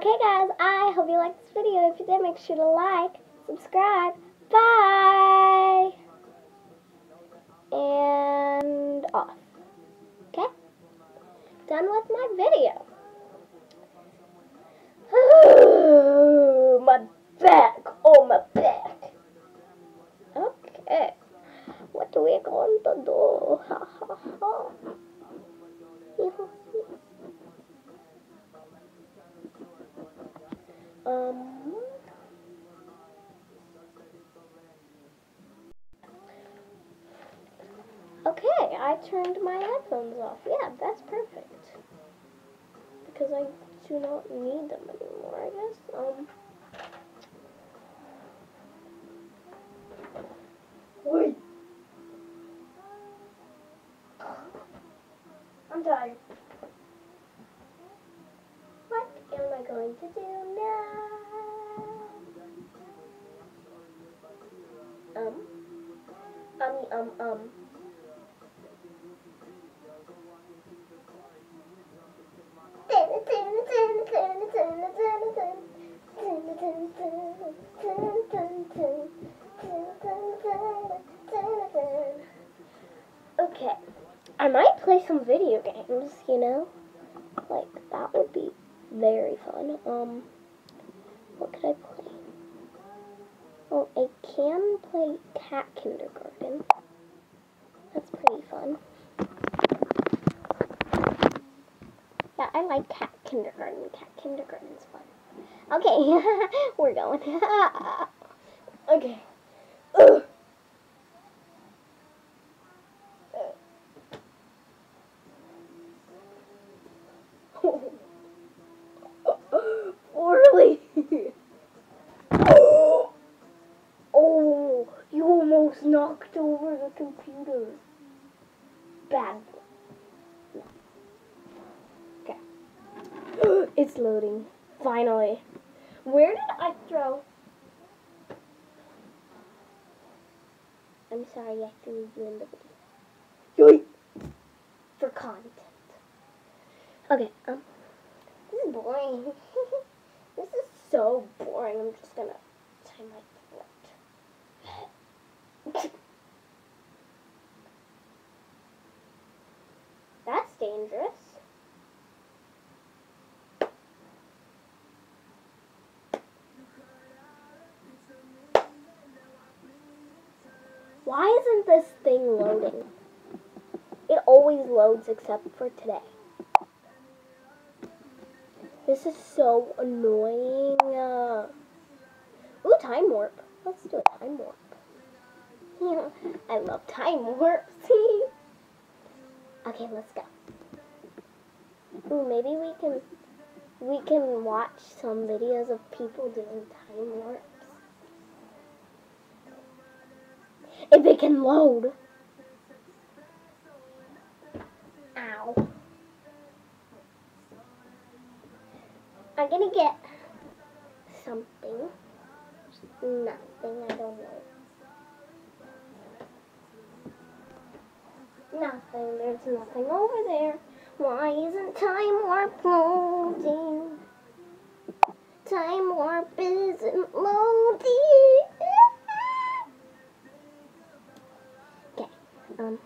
Okay, guys, I hope you liked this video. If you did, make sure to like, subscribe. Bye! And off. Okay? Done with my video. my back. Oh, my back. Okay. What are we going to do? Ha ha ha. Um. Okay, I turned my headphones off. Yeah, that's perfect. Because I do not need them anymore, I guess. Um. Wait. I'm tired. What am I going to do now? Um. Um, um, um. Okay. I might play some video games, you know? Like, that would be very fun. Um, what could I play? Oh, I can play Cat Kindergarten. That's pretty fun. Yeah, I like Cat Kindergarten. Cat Kindergarten's fun. Okay, we're going. okay. Ugh. Poorly. oh, you almost knocked over the computer. Bad. Okay. it's loading. Finally. Where did I throw? I'm sorry, I threw you in the video. Yoink! For content. Okay, um, this is boring. this is so boring. I'm just gonna tie my throat. That's dangerous. Why isn't this thing loading? It always loads except for today. This is so annoying. Uh, ooh, time warp. Let's do a time warp. Yeah, I love time warp. See? okay, let's go. Ooh, maybe we can we can watch some videos of people doing time warps. If it can load. Ow. I'm gonna get something. Nothing, I don't know. Nothing, there's nothing over there. Why isn't time warp loading? Time warp isn't loading. Okay, um.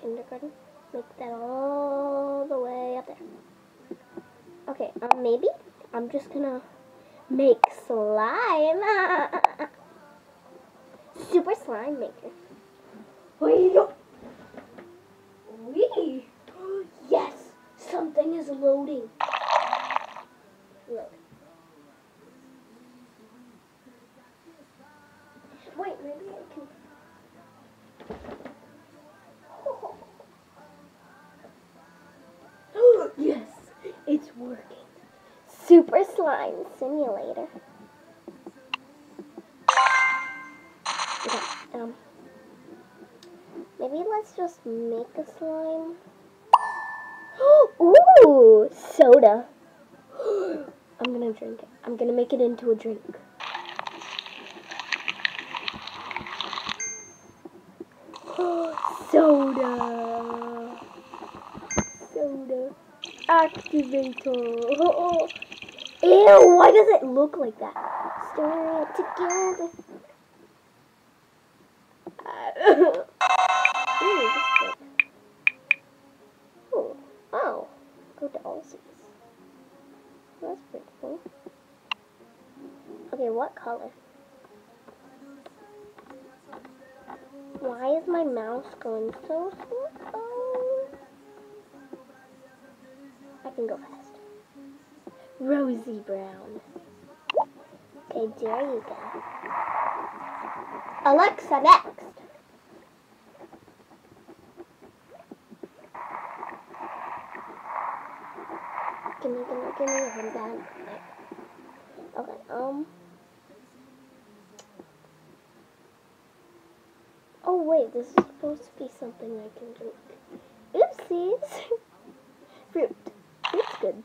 Kindergarten. Make that all the way up there. Okay, um, maybe I'm just gonna make slime. Super slime maker. Wait, we. Yes, something is loading. Super Slime Simulator. Okay, um, maybe let's just make a slime. Ooh, soda. I'm gonna drink it. I'm gonna make it into a drink. Soda. Soda. Activator. Oh, Ew, why does it look like that? Stir it together. Uh, oh. Go to Allsies. That's pretty cool. Okay, what color? Why is my mouse going so slow? I can go fast. Rosy brown. Okay, there you go. Alexa, next. Gimme, gimme, gimme, on. Okay, um. Oh wait, this is supposed to be something I can drink. Oopsies! Fruit. It's good.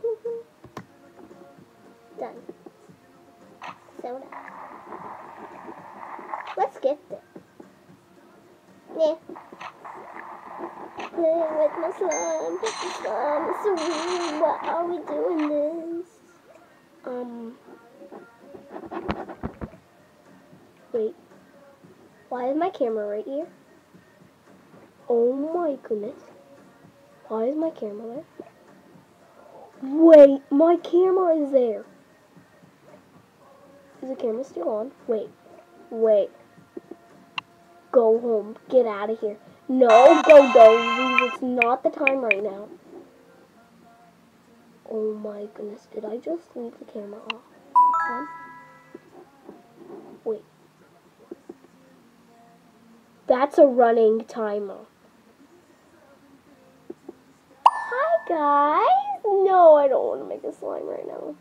Done. Soda. Let's get it. Yeah. Play with my slime, with my slime. So weird. Why are we doing this? Um. Wait. Why is my camera right here? Oh my goodness. Why is my camera there? Wait, my camera is there. Is the camera still on? Wait. Wait. Go home. Get out of here. No, go, go. It's not the time right now. Oh my goodness. Did I just leave the camera off? Wait. That's a running timer. Hi, guys. No, I don't want to make a slime right now.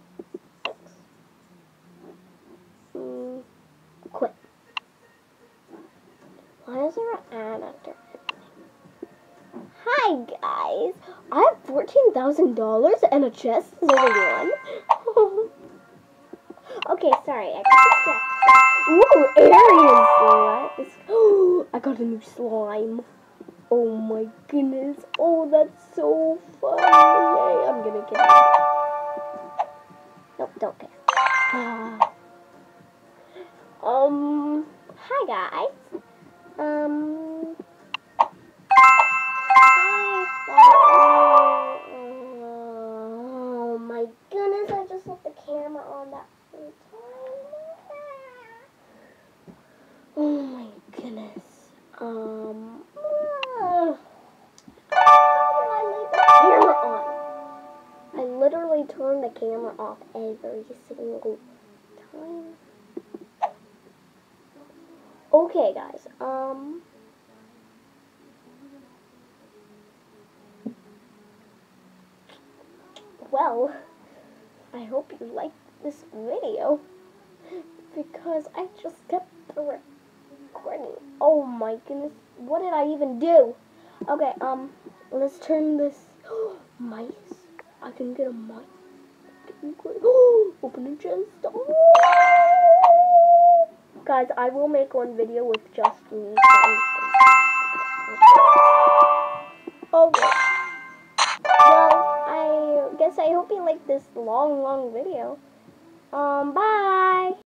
Fifteen thousand dollars and a chest one? okay, sorry, I got distracted. Ooh, slime. Oh, I got a new slime. Oh my goodness. Oh, that's so fun. Yay, I'm gonna get it. Nope, don't care. it. um, hi guys. Um, camera off every single time. Okay, guys. Um. Well, I hope you liked this video because I just kept recording. Oh my goodness, what did I even do? Okay, um, let's turn this mice. I can get a Open a chest. Oh. Guys, I will make one video with just me. Okay. Well, I guess I hope you like this long, long video. Um, bye!